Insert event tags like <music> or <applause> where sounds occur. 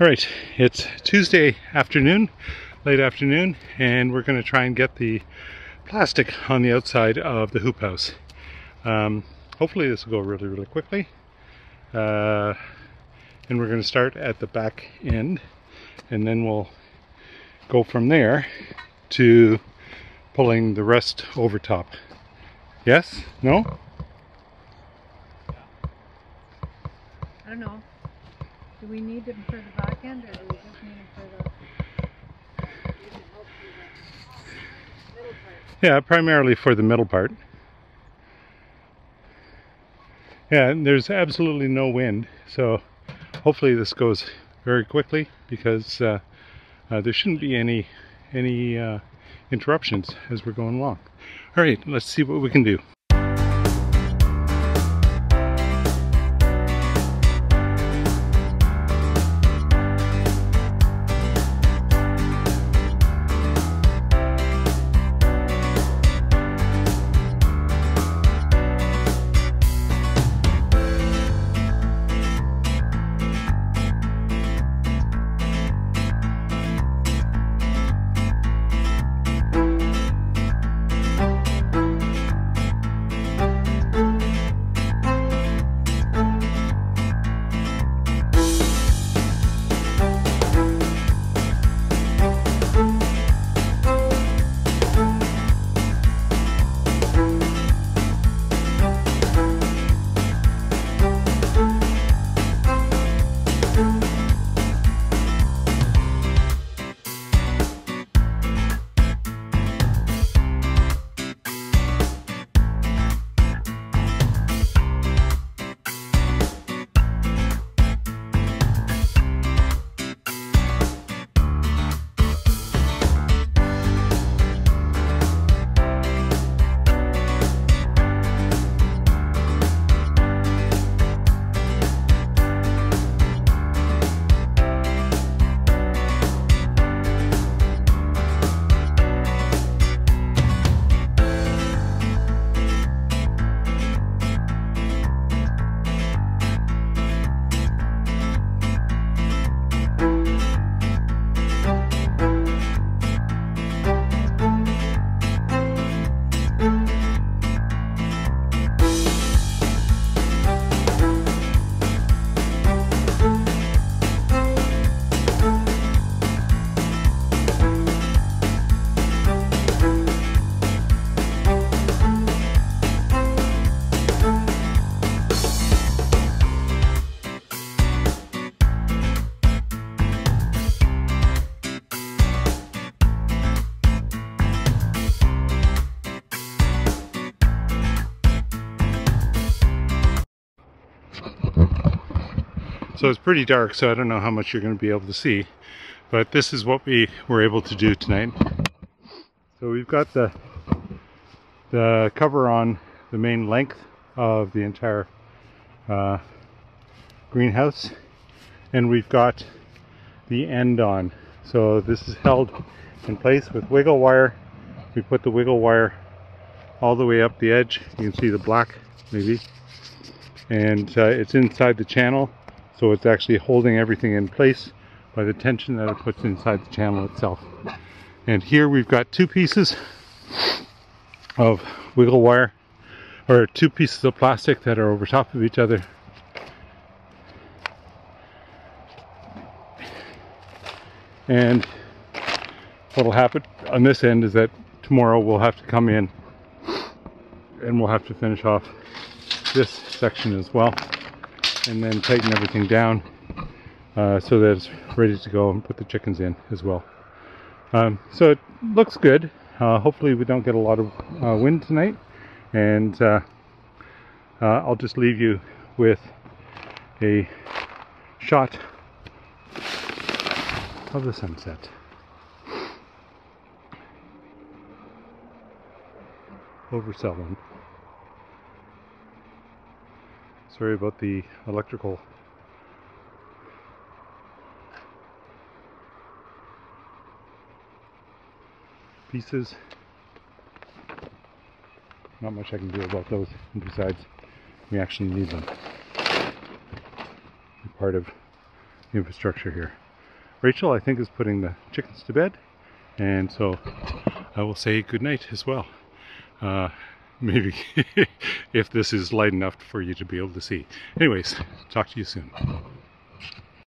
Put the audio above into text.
All right, it's Tuesday afternoon, late afternoon, and we're going to try and get the plastic on the outside of the hoop house. Um, hopefully this will go really, really quickly. Uh, and we're going to start at the back end, and then we'll go from there to pulling the rest over top. Yes? No? I don't know. Do we need them for the back end or do we just need them for the Yeah, primarily for the middle part. Yeah, and there's absolutely no wind, so hopefully this goes very quickly because uh, uh, there shouldn't be any any uh, interruptions as we're going along. All right, let's see what we can do. So it's pretty dark, so I don't know how much you're going to be able to see. But this is what we were able to do tonight. So we've got the the cover on the main length of the entire uh, greenhouse, and we've got the end on. So this is held in place with wiggle wire. We put the wiggle wire all the way up the edge. You can see the black, maybe. And uh, it's inside the channel so it's actually holding everything in place by the tension that it puts inside the channel itself. And here we've got two pieces of wiggle wire, or two pieces of plastic that are over top of each other. And what'll happen on this end is that tomorrow we'll have to come in and we'll have to finish off this section as well and then tighten everything down uh, so that it's ready to go and put the chickens in as well. Um, so it looks good. Uh, hopefully we don't get a lot of uh, wind tonight and uh, uh, I'll just leave you with a shot of the sunset. Over Selwyn. Sorry about the electrical pieces. Not much I can do about those. And besides, we actually need them. They're part of the infrastructure here. Rachel, I think, is putting the chickens to bed. And so I will say good night as well. Uh, <laughs> maybe if this is light enough for you to be able to see. Anyways, talk to you soon.